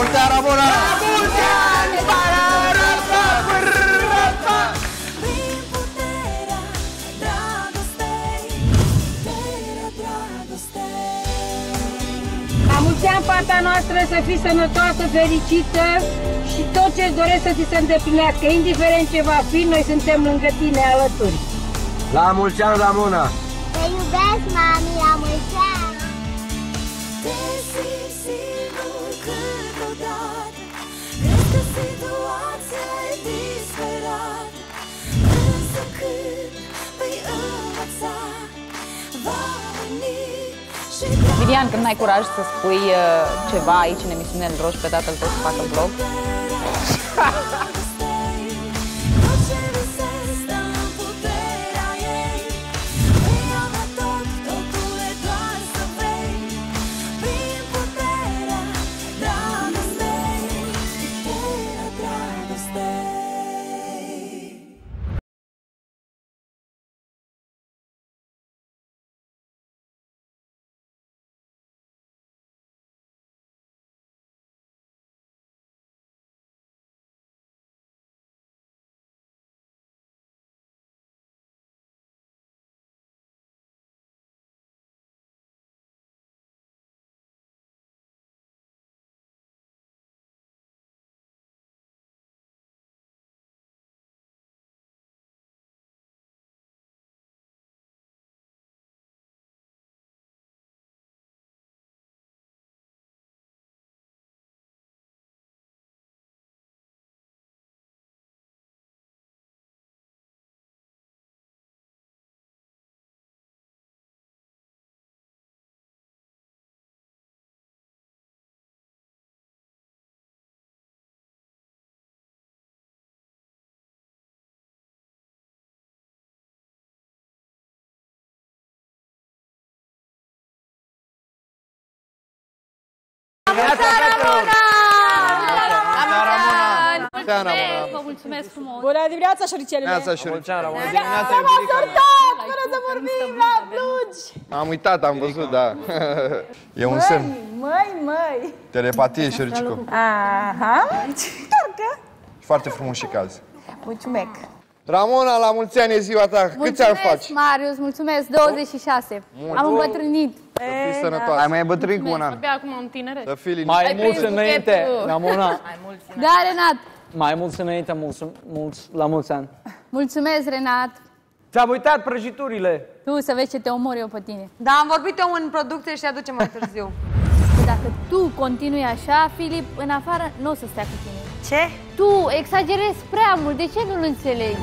La mulți ani, Ramona! La mulți ani! Pararapa, pararapa! Prin puterea dragostei, puterea dragostei. La mulți ani, fata noastră, să fii sănătoasă, fericită și tot ce-ți doresc să ți se îndeplinească. Indiferent ce va fi, noi suntem lângă tine alături. La mulți ani, Ramona! Te iubesc, mami, la mulți ani! Și Vivian, când n-ai curaj să spui uh, ceva aici în emisiune, îl rogi pe tatăl tău să facă vlog? Vă mulțumesc frumos! Bună dimineața, șoricelele! Neața, Șuricea. Bună dimineața, m-am sortat fără să vorbim la blugi! Am uitat, am văzut, da. E un semn. Măi, măi! Telepatie, Șuricico. Aha! Torcă! Foarte frumos și caz. Mulțumesc! Ramona, la mulți ani e ziua ta. Câți ani faci? Marius, mulțumesc! 26! Am îmbătrânit! Să fii sănătoasă. Ai mai bătrânit cu un an. Abia acum am tineret. Să fii Mai liniștit. mulți prins înainte, buchetul. Ramona. Da, Renat! Mai mulți înainte, mulți, mulți, la mulți ani. Mulțumesc, Renat! Ți-am uitat prăjiturile. Tu să vezi ce te omor eu pe tine. Da, am vorbit eu în producție și aduce mai târziu. Că dacă tu continui așa, Filip, în afară nu o să stea cu tine. Ce? Tu exagerezi prea mult, de ce nu-l înțelegi?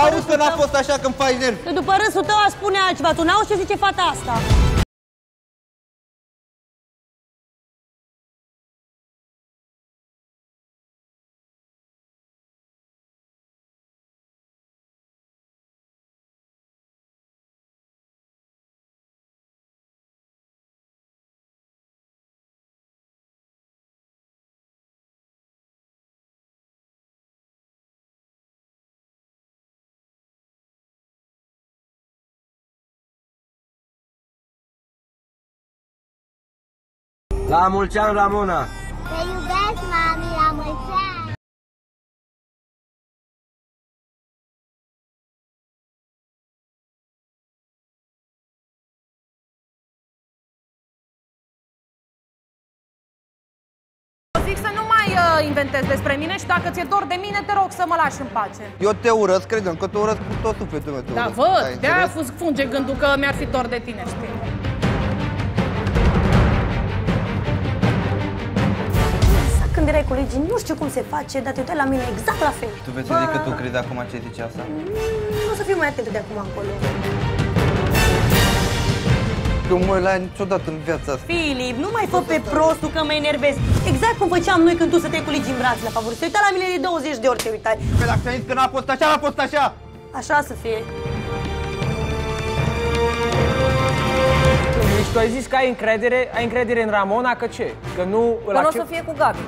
Auzi că n-a fost așa când faci nervi. Tu după râsul tău a spune altceva. Tu n-auzi ce zice fata asta. La mulți ani, Ramona. Te iubesc, mami, la mulți ani! Zic să nu mai uh, inventezi despre mine și dacă ți-e dor de mine, te rog să mă lași în pace. Eu te urăsc, credem că te urăsc cu tot sufletul meu. te Da, urăsc. văd, Ai de-aia înțeles? funge gândul că mi-ar fi dor de tine, știi? Când erai colegii, nu știu cum se face, dar te uitai la mine exact la fel. Tu vezi Bă... că tu crezi acum ce zice asta? Nu o să fiu mai atentă de acum încolo. Eu mă la niciodată în viața asta. Filip, nu mai fă pe prostul că mă enervezi. Exact cum făceam noi când tu stăteai cu Ligi în brațe la favorit. Te uitai la mine de 20 de ori te uitai. Păi dacă ți-am zis că n-a fost așa, n-a fost așa. Așa să fie. Deci tu ai zis că ai încredere, ai încredere în Ramona, că ce? Că nu... Că nu o să fie cu Gabi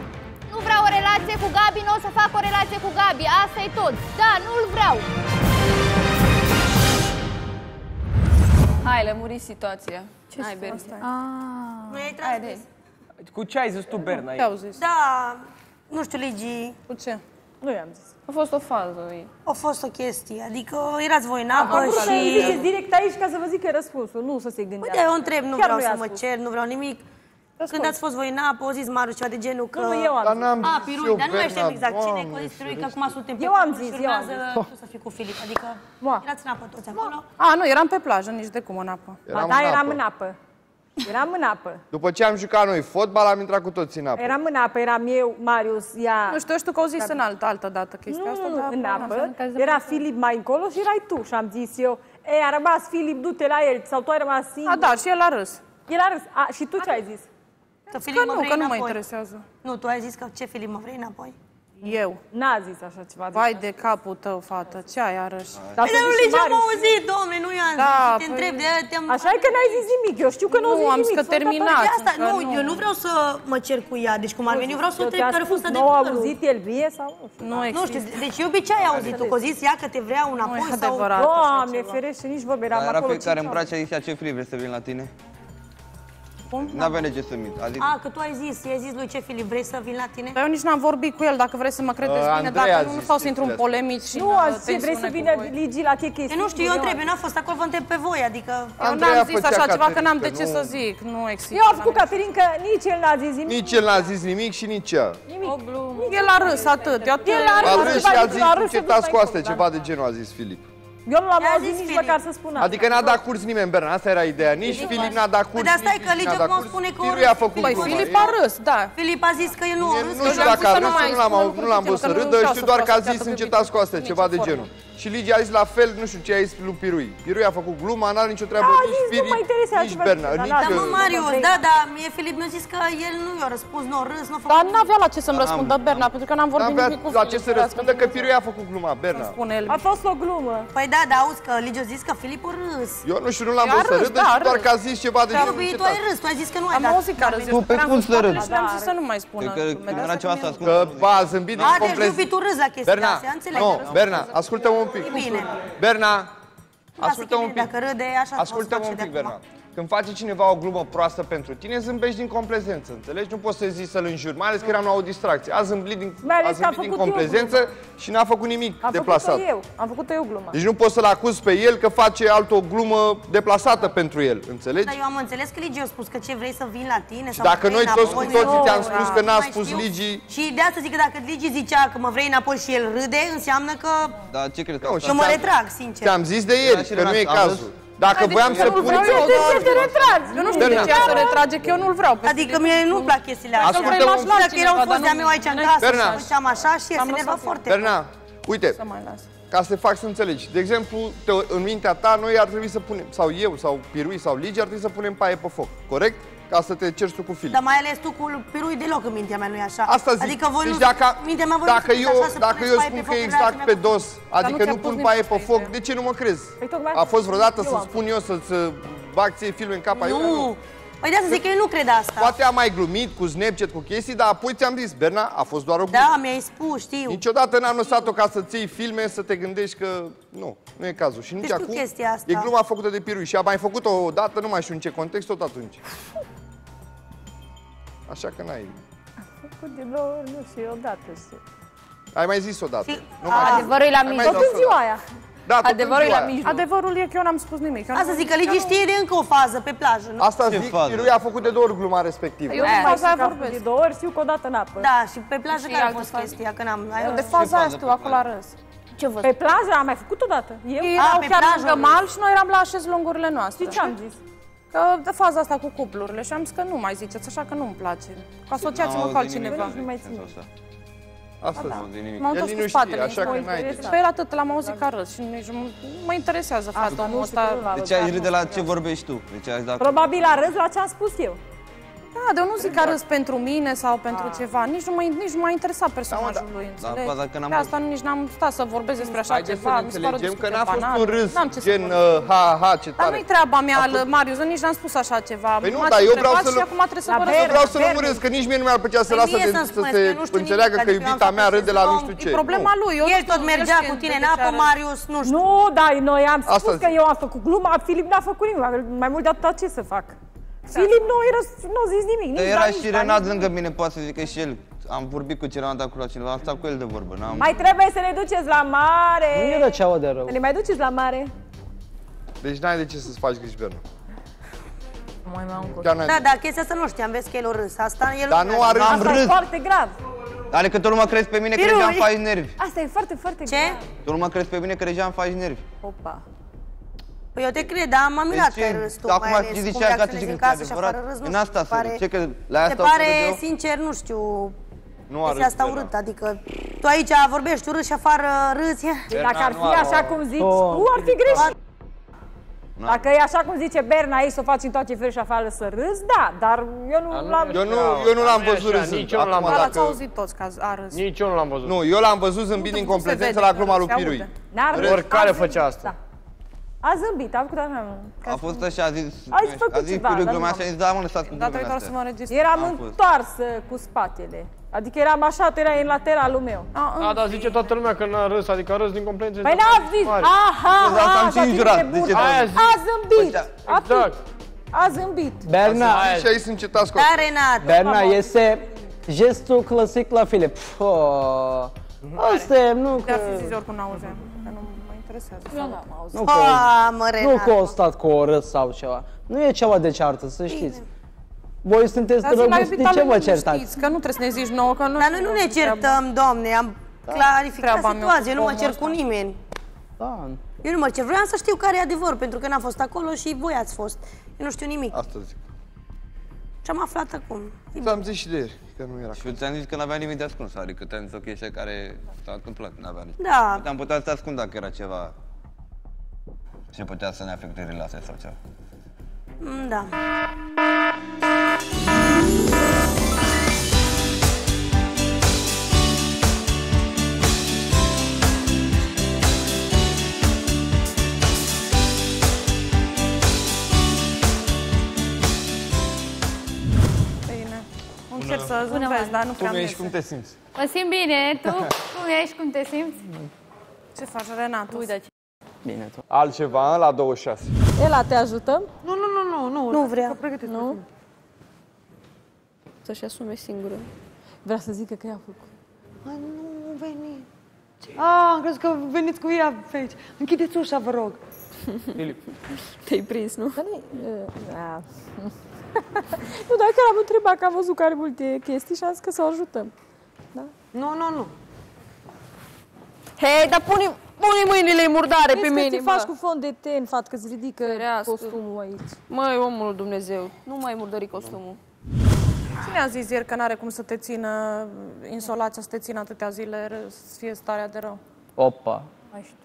relație cu Gabi, nu o să fac o relație cu Gabi, asta e tot. Da, nu-l vreau. Hai, lămuri situația. Ce Hai, ah. Nu ai transmis. Cu ce ai zis tu, Berna? Ce au zis? Da, nu știu, Ligi. Cu ce? Nu i-am zis. A fost o fază. ei. A fost o chestie, adică erați voi în apă Am și... să direct aici ca să vă zic că e răspunsul, nu să se gândească. Uite, eu întreb, nu Chiar vreau să mă cer, nu vreau nimic. Când ați fost voi în apă, zis Maru ceva de genul că... Nu, eu am zis. Dar a, Pirul, dar nu mai știm exact cine, că zis Pirul, că acum suntem pe Eu am zis, eu am zis. tu să fii cu Filip, adică Ma. erați în apă toți acolo. A, nu, eram pe plajă, nici de cum în apă. Ba da, eram în apă. Eram în apă. După ce am jucat noi fotbal, am intrat cu toți în apă. Eram în apă, eram eu, Marius, ea... Nu știu, știu că au zis în altă, altă dată chestia nu, asta, dar... în apă. Era Filip mai încolo și erai tu și am zis eu, e, a rămas Filip, du-te la el, sau tu ai rămas singur. A, da, și el a râs. El a râs. A, și tu ce ai zis? Că, că nu, că nu mă înapoi. interesează. Nu, tu ai zis că ce Filip mă vrei înapoi. Eu. N-a zis așa ceva. Vai de capul tău, fată, ce ai arăși? Dar păi, nu le am auzit, domne, nu i-am da, zis. Te păi- întreb, de te-am... Așa e că n-ai zis nimic, eu știu că nu, nu zis am zis că terminat. Păi, asta, nu, nu, eu nu vreau să mă cer cu ea, deci cum ar veni, eu vreau să o întreb care fusă de Nu a auzit el vie sau nu știu. Nu, știu, deci eu obicei ai auzit tu, că zis ea că te vrea înapoi sau... Doamne, ferește, nici vorbe, eram acolo. Era pe care îmbrace aici ce free, vrei să vin la tine? Cum? Nu avea de să mint. Adică... A, că tu ai zis, i-ai zis lui ce Filip, vrei să vin la tine? Dar eu nici n-am vorbit cu el, dacă vreți să mă credeți uh, bine, dacă nu stau să intru în polemici și Nu, a zis, vrei să vină Ligi la ce chestii? Nu știu, eu întreb, n-a fost acolo, vă întreb pe voi, adică... Eu n-am zis așa ceva, că n-am de ce să zic, nu există. Eu am făcut Caterin că nici el n-a zis nimic. Nici el n-a zis nimic și nici ea. Nimic. El a râs atât, eu atât. El a râs și a zis, ce cu ceva de genul a zis Filip. Eu nu l-am auzit nici măcar să spună Adică n-a dat curs nimeni, Berna, asta era ideea. Nici Filip, Filip n-a dat curs, Dar stai că legea cum spune că Filip a făcut Păi Filip a râs, da. Filip a zis că el nu a râs. Nu știu dacă a râs, nu l-am văzut să râdă, știu doar că a zis încetați cu asta, ceva de genul. Și Ligi a zis la fel, nu știu ce a zis lui Pirui. Pirui a făcut gluma, n-are nicio treabă da, nici Piri, nici Berna. Nici da, mă, Marius, da, da, mie Filip mi-a zis că el nu i-a răspuns, nu a râs, nu a făcut... Dar n-avea la ce să-mi răspundă Berna, pentru că n-am vorbit nimic cu la ce să răspundă, că Pirui a făcut gluma, Berna. A fost o glumă. Păi da, da, auzi că Ligi a zis că Filip a râs. Eu nu știu, nu l-am văzut să râdă, da, doar că a zis ceva de genul Tu ai râs, tu ai zis că nu ai dat. Am auzit că a râs. Tu pe cum să râd? Am zis să nu mai spună. Că era ceva să ascult. Că a zâmbit incomplet. A, deci nu fi tu râs la chestia asta, înțeleg. Nu, Berna, ascultă-mă un pic. E bine. Berna, da, ascultă un pic. Dacă râde, așa ascultă un pic, Berna. Acum. Când face cineva o glumă proastă pentru tine, zâmbești din complezență, înțelegi? Nu poți să zici să-l înjuri, mai ales că eram la o distracție. A zâmbit din, mai a din complezență și n-a făcut nimic am deplasat. Făcut eu. Am făcut eu gluma. Deci nu poți să-l acuzi pe el că face altă o glumă deplasată pentru el, înțelegi? Dar eu am înțeles că Ligiu a spus că ce vrei să vin la tine sau Dacă noi toți cu toții ți-am spus da. că n-a spus Ligi... Și de asta zic că dacă Ligi zicea că mă vrei înapoi și el râde, înseamnă că... Da, ce crezi? Nu, mă retrag, sincer. Ți-am zis de ieri, că nu e cazul. Dacă adică voiam să pun... Adică nu vreau să te retragi. Eu nu știu de ce ea se retrage, că eu nu-l vreau. Adică mie nu-mi adică plac chestiile astea. Ascultă-mă. Dacă era un fost de-a meu aici în casă și făceam așa și el se nerva foarte. Berna, uite, ca să te fac să înțelegi. De exemplu, te, în mintea ta, noi ar trebui să punem, sau eu, sau Pirui, sau Ligi, ar trebui să punem paie pe foc. Corect? ca să te cerți tu cu Filip. Dar mai ales tu cu pirui deloc în mintea mea, nu-i așa? Asta zic. Adică voi deci nu... dacă, mintea mea voi dacă eu, așa, să dacă eu spun că e exact pe dos, adică nu pun paie pe foc, de ce nu mă crezi? A fost vreodată să spun eu să-ți bag ție filul în cap aiurea? Nu! Păi de asta zic că eu nu cred asta. Poate am mai glumit cu Snapchat, cu chestii, dar apoi ți-am zis, Berna, a fost doar o da, glumă. Da, mi-ai spus, știu. Niciodată n-am lăsat-o ca să ții filme, să te gândești că nu, nu e cazul. Și deci nici acum chestia asta. e gluma făcută de pirui și am mai făcut-o o dată, nu mai știu în ce context, tot atunci. Așa că n-ai... A făcut de două ori, nu știu, odată știu. Ai mai zis odată. Și... Nu mai adevărul e la mine. Tot în ziua aia. Da, Adevărul e la mijloc. Adevărul e că eu n-am spus nimic. Asta zic că liniștie de încă o fază pe plajă. Nu? Asta Ce zic, fază? lui a făcut de două ori gluma respectivă. Eu eh. de faza aia exact. vorbesc. De două ori știu că o dată în apă. Da, și pe plajă care a fost chestia? Că n-am... De faza asta? știu, acolo râs. Ce vă Pe plajă am mai făcut odată. Eu a, erau da, chiar lângă malș și noi eram la așezlungurile noastre. Și ce am da. zis? că de faza asta cu cuplurile și am zis că nu mai ziceți, așa că nu-mi place. Cu asociați-mă cu altcineva. Nu mai țin. Astăzi. Da. M-am întors cu spatele, știe, așa că n-ai Păi el atât, l-am auzit ca râs și nu mă interesează fata omul ăsta. Deci ai râs de la ce vorbești tu. Deci ai. Probabil a râs la ce am spus eu. Da, dar eu nu zic că da. râs pentru mine sau pentru A. ceva. Nici nu, m-a, nici nu m-a interesat da, personajul da, da. lui, înțelegi? Da, dacă n-am Pe asta nici n-am stat să vorbesc despre așa Haideți ceva. Să înțelegem că n-a fost un râs n-am ce gen uh, ha, ha, ce tare. Dar nu-i treaba mea, fost... Marius, nici n-am spus așa ceva. Păi nu, dar eu vreau să... acum trebuie să vă Eu vreau să lămuresc, că nici mie nu mi-ar plăcea să păi lasă să se înțeleagă că adică iubita mea râde la nu știu ce. E problema lui. El tot mergea cu tine în apă, Marius, nu știu. Nu, dar noi am spus că eu am făcut gluma, Filip n-a făcut nimic. Mai mult de atât ce să fac? Filip nu a răs- nu a zis nimic. Dar nici era da, nici și da, Renat nici- lângă mine, poate să zică și el. Am vorbit cu cineva, am dat cu la cineva, am stat cu el de vorbă. N-am... Mai trebuie să ne duceți la mare. Nu era ceaua de rău. Să ne mai duceți la mare. Deci n-ai de ce să-ți faci griji, Berna. Mai mai un Chiar n-ai Da, da, chestia asta nu știam, vezi că el o râs. Asta el Dar nu are Am Asta e râs. foarte grav. Are că tu nu mă crezi pe mine, că Pirui. deja îmi faci nervi. Asta e foarte, foarte Ce? grav. Tu nu mă crezi pe mine, că deja îmi faci nervi. Opa. Păi eu te cred, dar m-am mirat Deci, că ai râs tu, acum mai ales știi cum zicea că reacționezi zic în că e casă și adevărat. afară râs, nu În știu, asta se pare, să ce că la se asta pare, o eu. sincer, nu știu, Nu chestia are asta urât, adică tu aici vorbești urât și afară râzi. Dacă ar nu fi are așa cum zici Oh. tu, ar fi greșit. Dacă e așa cum zice Berna aici, să o faci în toate felul și afară să râzi, da, dar eu nu l-am... Eu nu, eu nu l-am Nu e văzut așa, râzând. nici eu nu l-am Acum, Dar ați dacă- auzit toți că a râs. Nici eu nu l-am văzut. Nu, eu l-am văzut zâmbind din nu se completență vede, la gluma se lui aude. Pirui. N-a râs. Oricare A zâmbit, făcea asta. Da. A zâmbit, a făcut așa. A fost așa, a zis, Ai făcut a zis ceva, Piriu dar glumea nu așa, a zis, da mă, lăsați cu Data glumele viitoare să mă astea. înregistrez. Eram Am fost. întoarsă cu spatele. Adică eram așa, tu erai în lateralul meu. Da, dar zice toată lumea că n-a râs, adică a râs din completență. Păi n-a zis, aha, Scuze, asta am aha, și așa înjurat. tine de De ce bun. Aia te-am zic. A zâmbit, atât, Exact. a zâmbit. Berna, Și aici sunt cetat scot. Da, Renat, Berna este gestul clasic la Filip. Pă, Asta e, nu că... De-ar fi zis oricum n-auzeam, că nu mă interesează. Eu n-am auzit. Nu că, a, mă, nu Renat. că o stat cu o râs sau ceva. Nu e ceva de ceartă, să știți. Voi sunteți Dar zi la drăguți, de iubita ce lui vă nu certați? știți, că nu trebuie să ne zici nouă, că nu Dar noi nu ne certăm, doamne, am clarificat Treaba mea situația, cu nu mă omul cer ăsta. cu nimeni. Da. Eu nu mă cer, vreau să știu care e adevărul, pentru că n-am fost acolo și voi ați fost. Eu nu știu nimic. Asta zic. Și am aflat acum. Ți-am zis și de ieri, că nu era. Și eu ți-am zis că n-avea nimic de ascuns, adică ți-am zis o chestie care s-a întâmplat, n-avea nici. Da. Am putea să te ascund dacă era ceva ce putea să ne afecte relația sau ceva. Mm, Da. Să zâmbesc, dar nu prea Cum îmi ești, cum iese. te simți? Mă simt bine, tu? Cum ești? Cum te simți? Ce faci, Renato? Uite, Bine, tu. Altceva la 26. Ela, te ajutăm? Nu, nu, nu, nu, nu. Nu vrea. Că pregătiți Nu? Să-și asume singură. Vrea să zică că i-a făcut. Nu veni. Ah, am crezut că veniți cu ea pe aici. Închideți ușa, vă rog. Te-ai prins, nu? Dar nu da. Nu, dacă am întrebat că am văzut că are multe chestii și am zis că să o ajutăm. Nu, nu, nu. Hei, dar pune, pune mâinile murdare pe Vezi că mine, ți faci mă. cu fond de ten, fat, că îți ridică Ferească. costumul aici. Măi, omul lui Dumnezeu, nu mai murdări costumul. Cine a zis ieri că n-are cum să te țină insolația, să te țină atâtea zile, ră- să fie starea de rău? Opa. Mai știu.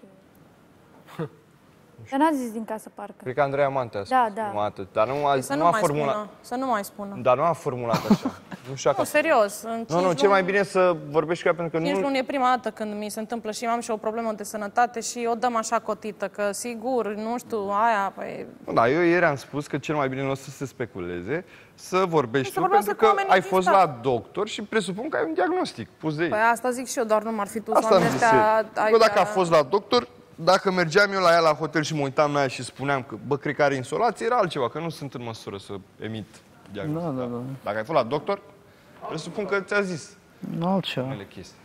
Dar n-a zis din casă, parcă. Cred că Andreea Mantea a spus Da, da. numai atât, dar nu a, Să nu nu, a mai formulat. spună. Să nu mai spună. Dar nu a formulat așa. Nu știu Nu, dacă... serios. În Nu, cinci nu, ce luni- mai bine să vorbești cu ea pentru că Cinci nu... luni e prima dată când mi se întâmplă și am și o problemă de sănătate și o dăm așa cotită, că sigur, nu știu, aia, păi... Da, eu ieri am spus că cel mai bine nu o să se speculeze, să vorbești Să tu, vorbească pentru cu că oamenii ai din fost stat. la doctor și presupun că ai un diagnostic pus de ei. Păi asta zic și eu, doar nu m-ar fi tu Asta am oamenii zis ăștia... eu. Eu dacă a fost la doctor, dacă mergeam eu la ea la hotel și mă uitam la ea și spuneam că, bă, cred că are insolație, era altceva, că nu sunt în măsură să emit diagnostic. Da, da, da. Dacă ai fost la doctor, presupun că ți-a zis Nu altceva. unele chestii.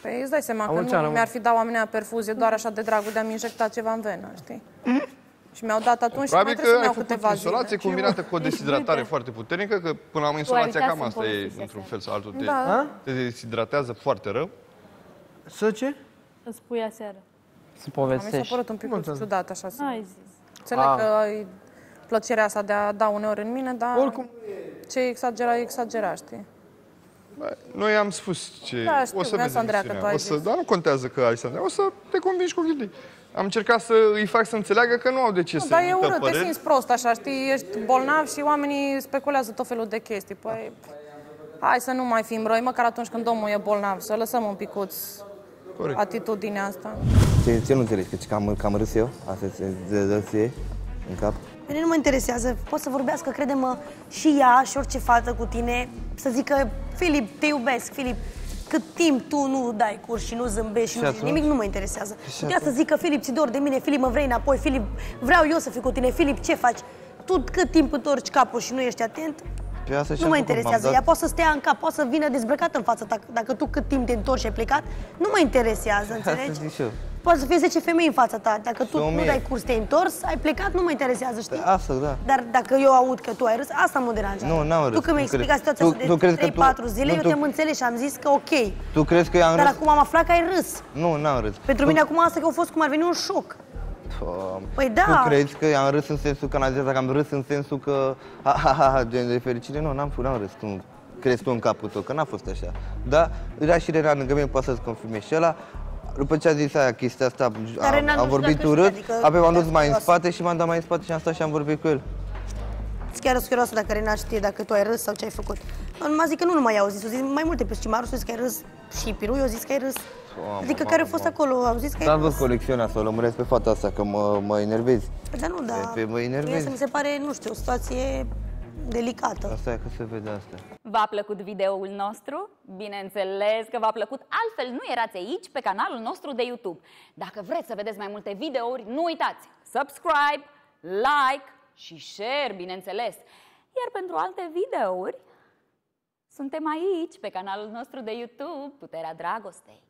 Păi îți dai seama că Auzi, nu Ana, mă. mi-ar fi dat oamenii perfuzie doar așa de dragul de a-mi injecta ceva în venă, știi? Și mi-au dat atunci și mai Probabil trebuie să-mi că ai iau făcut câteva insolație zile. combinată cu o deshidratare foarte puternică, că până la urmă insolația uitat cam să-mi asta e, povestești într-un fel sau altul, te, Da. te deshidratează foarte rău. Să ce? Să spui aseară. Să Mi s-a povestești. părut un pic ciudat așa să... Ai zis. Înțeleg Ah. că ai plăcerea asta de a da uneori în mine, dar Oricum, ce exagera, exagera, știi? Bă, Noi am spus ce... Da, știu, o să mi-a vezi să Andreea că emisiunea. tu ai o să, zis. Dar nu contează că ai să Andreea, o să te convingi cu gândii. Am încercat să îi fac să înțeleagă că nu au de ce să Dar e emită urât, te păreri. simți prost așa, știi? Ești bolnav și oamenii speculează tot felul de chestii. Păi, hai să nu mai fim răi, măcar atunci când omul e bolnav, să lăsăm un picuț Corect. atitudinea asta. Ce, ce nu înțelegi? Că cam, cam râs eu? Asta se dă dă ție în cap? Pe mine nu mă interesează. Pot să vorbească, crede-mă, și ea și orice fată cu tine, să zică, Filip, te iubesc, Filip, cât timp tu nu dai curs și nu zâmbești și, Și nu zici atunci? nimic, nu mă interesează. Putea să zică, Filip, ți dor de mine, Filip, mă vrei înapoi, Filip, vreau eu să fiu cu tine, Filip, ce faci? tu cât timp întorci capul și nu ești atent, Pe asta și nu am mă făcut, m-am interesează. dat- Ea poate să stea în cap, poate să vină dezbrăcată în față ta, dacă tu cât timp te întorci și ai plecat, nu mă interesează, Asta înțelegi? zic și eu. Poate să fie 10 femei în fața ta, dacă tu Și o nu mie. dai curs, te-ai întors, ai plecat, nu mă interesează, știi? Asta, da. Dar dacă eu aud că tu ai râs, asta mă deranjează. Nu, n-am Tu râs, când mi-ai nu cred. explicat situația Tu- asta tu de crezi că 3-4 tu- zile, nu, eu tu- te-am înțeles și am zis că ok. Tu crezi că i-am Dar râs? acum am aflat că ai râs. Nu, n-am râs. Pentru tu, mine acum asta că a fost cum ar veni un șoc. Pă, Păi da. Tu crezi că i-am râs în sensul că analizez dacă am râs în sensul că ha, ha, ha, ha gen de fericire? Nu, n-am, n-am râs. Tu crezi tu în capul tău, că n-a fost așa. Da? Era și Renan lângă mine, poate să-ți confirme și ăla. După ce a zis aia chestia asta, Dar Renan am, nu am știu vorbit dacă urât, știe, adică apoi m-am dus era mai în serioasă. spate și m-am dat mai în spate și am stat și am vorbit cu el. Sunt chiar curioasă dacă Rena știe dacă tu ai râs sau ce ai făcut. M-a zis că nu numai au zis, au zis mai multe pe și Maru, zis că ai râs și Piru, eu zis că ai râs. Mamă, Adică mamă, care a fost acolo, au zis că ai Dar am râs. văzut colecțiunea să o lămuresc pe fata asta, că mă, mă enervezi. Păi, Dar nu, da. Pe- pe mă enervezi. Asta mi se pare, nu știu, o situație delicată. Asta e că se vede asta. V-a plăcut videoul nostru? Bineînțeles că v-a plăcut, altfel nu erați aici pe canalul nostru de YouTube. Dacă vreți să vedeți mai multe videouri, nu uitați, subscribe, like și share, bineînțeles. Iar pentru alte videouri, suntem aici pe canalul nostru de YouTube, Puterea Dragostei.